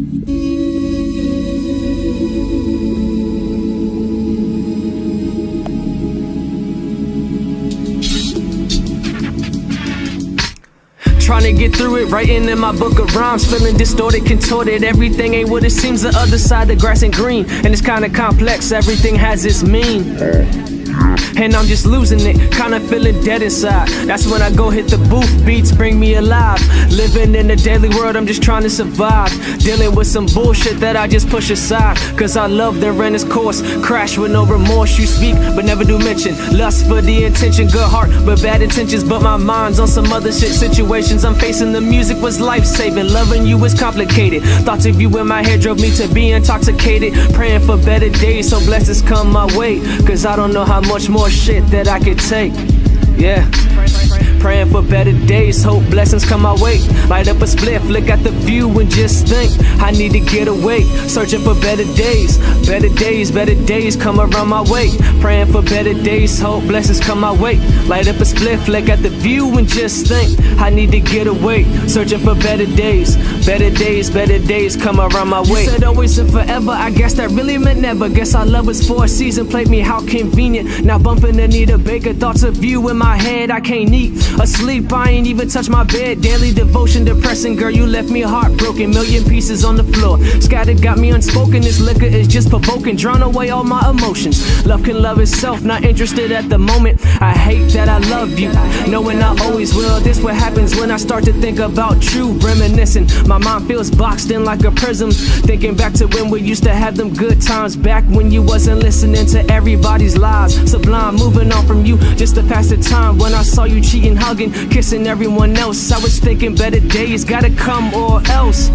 Trying to get through it, writing in my book of rhymes, feeling distorted, contorted. Everything ain't what it seems. The other side, the grass ain't green, and it's kinda complex. Everything has its mean. And I'm just losing it, kinda feeling dead inside. That's when I go hit the booth, beats bring me alive. Living in the daily world, I'm just trying to survive. Dealing with some bullshit that I just push aside. Cause I love the rent its course. Crash with no remorse, you speak, but never do mention. Lust for the intention, good heart, but bad intentions. But my mind's on some other shit situations I'm facing. The music was life saving, loving you is complicated. Thoughts of you in my head drove me to be intoxicated. Praying for better days, so blessings come my way. Cause I don't know how much more shit that I could take. Yeah. For better days, hope blessings come my way. Light up a spliff, look at the view and just think I need to get away. Searching for better days, better days, better days come around my way. Praying for better days, hope blessings come my way. Light up a spliff, look at the view and just think I need to get away. Searching for better days, better days, better days come around my way. You said always and forever, I guess that really meant never. Guess our love was for a season, played me how convenient. Now bumping Anita Baker, thoughts of you in my head, I can't eat. Asleep, I ain't even touch my bed. Daily devotion, depressing, girl, you left me heartbroken. Million pieces on the floor. Scattered, got me unspoken. This liquor is just provoking, drawn away all my emotions. Love can love itself, not interested at the moment. I hate that I love you, knowing I always will. This what happens when I start to think about you, reminiscing. My mind feels boxed in like a prism. Thinking back to when we used to have them good times, back when you wasn't listening to everybody's lies. Sublime, moving on from you just to pass the time. When I saw you cheating, hugging, kissing everyone else, I was thinking better days gotta come or else.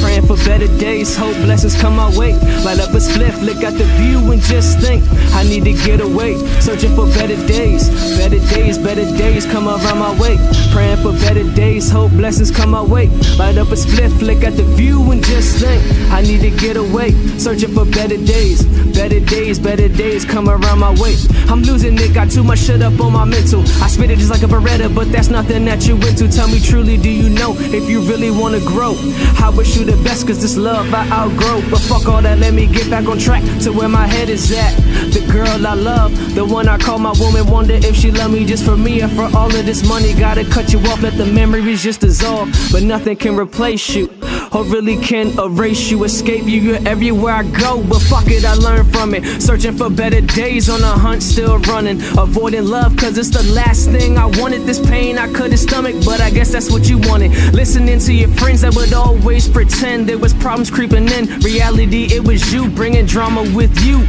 Praying for better days, hope blessings come my way. Light up a spliff, look at the view and just think I need to get away. Searching for better days, better days, better days come around my way. Praying for better days, hope blessings come my way. Light up a spliff, look at the view and just think I need to get away. Searching for better days, better days, better days come around my way. I'm losing it, got too much shit up on my mental. I spit it just like a Beretta, but that's nothing that you into. Tell me truly, do you know if you really wanna grow? I wish you the best, cause this love I outgrow. But fuck all that, let me get back on track to where my head is at. The girl I love, the one I call my woman, wonder if she love me just for me or for all of this money. Gotta cut you off, let the memories just dissolve. But nothing can replace you. Or really can erase you, escape you, you're everywhere I go. But fuck it, I learn from it. Searching for better days on a hunt, still running. Avoiding love, cause it's the last thing I wanted. This pain I couldn't stomach, but I guess that's what you wanted. Listening to your friends that would always pretend there was problems creeping in. Reality, it was you bringing drama with you.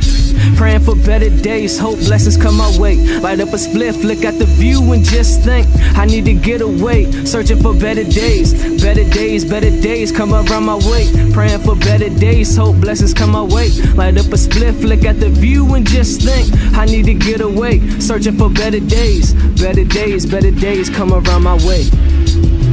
Praying for better days, hope blessings come my way. Light up a spliff, look at the view and just think I need to get away. Searching for better days, better days, better days come around my way. Praying for better days, hope blessings come my way. Light up a spliff, look at the view and just think I need to get away. Searching for better days, better days, better days come around my way.